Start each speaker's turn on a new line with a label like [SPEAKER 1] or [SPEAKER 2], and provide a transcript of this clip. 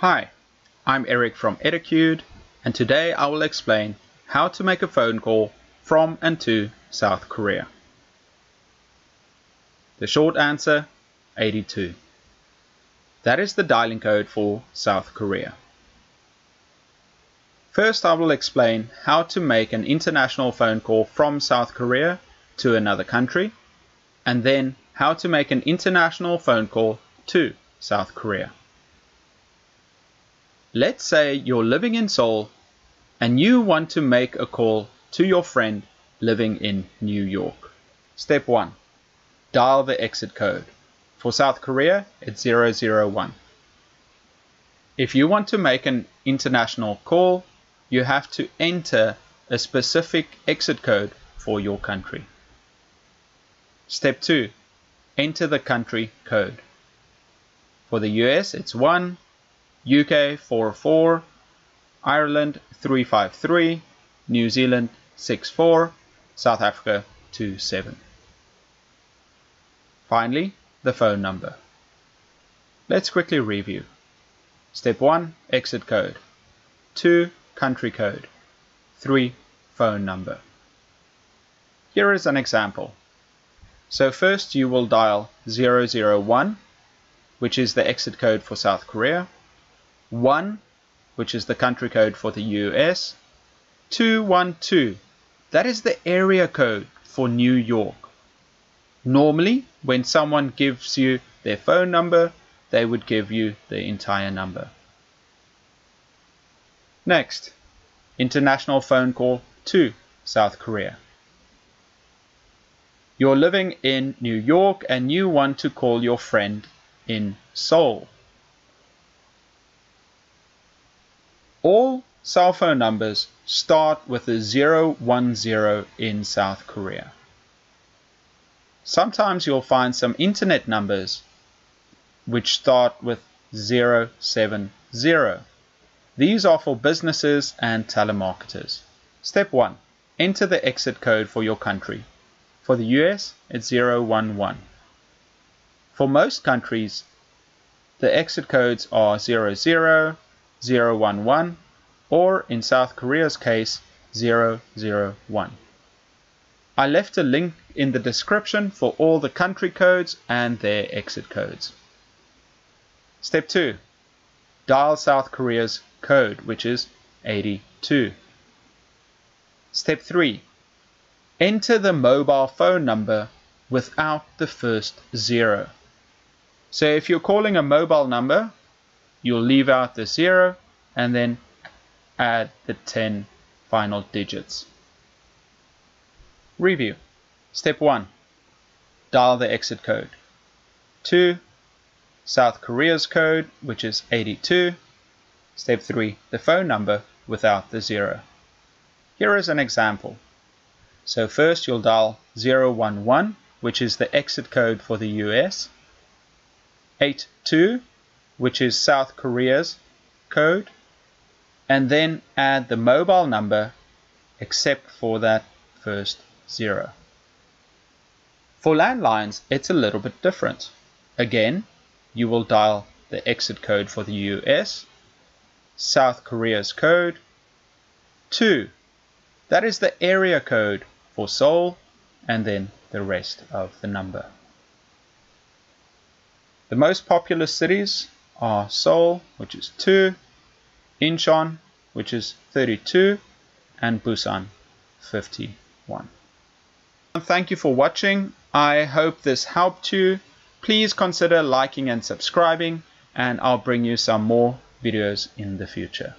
[SPEAKER 1] Hi, I'm Eric from Etacude and today I will explain how to make a phone call from and to South Korea. The short answer 82. That is the dialing code for South Korea. First I will explain how to make an international phone call from South Korea to another country and then how to make an international phone call to South Korea. Let's say you're living in Seoul and you want to make a call to your friend living in New York. Step 1. Dial the exit code. For South Korea, it's 001. If you want to make an international call, you have to enter a specific exit code for your country. Step 2. Enter the country code. For the US, it's 1, UK 44, Ireland 353, New Zealand 64, South Africa 27. Finally, the phone number. Let's quickly review. Step 1, exit code. 2, country code. 3, phone number. Here is an example. So first you will dial 001, which is the exit code for South Korea, 1, which is the country code for the US, 212, that is the area code for New York. Normally, when someone gives you their phone number, they would give you the entire number. Next, international phone call to South Korea. You're living in New York and you want to call your friend in Seoul. All cell phone numbers start with a 010 in South Korea. Sometimes you'll find some internet numbers which start with 070. These are for businesses and telemarketers. Step 1. Enter the exit code for your country. For the US, it's 011. For most countries, the exit codes are 00, 011, or in South Korea's case, 001. I left a link in the description for all the country codes and their exit codes. Step 2. Dial South Korea's code, which is 82. Step 3. Enter the mobile phone number without the first zero. So if you're calling a mobile number, you'll leave out the zero and then add the 10 final digits. Review. Step 1. Dial the exit code. 2. South Korea's code, which is 82. Step 3. The phone number without the zero. Here is an example. So first you'll dial 011, which is the exit code for the US, 82, which is South Korea's code, and then add the mobile number except for that first zero. For landlines, it's a little bit different. Again, you will dial the exit code for the US, South Korea's code, 2. That is the area code for Seoul and then the rest of the number. The most popular cities are Seoul, which is 2, Incheon, which is 32, and Busan, 51. Thank you for watching. I hope this helped you. Please consider liking and subscribing, and I'll bring you some more videos in the future.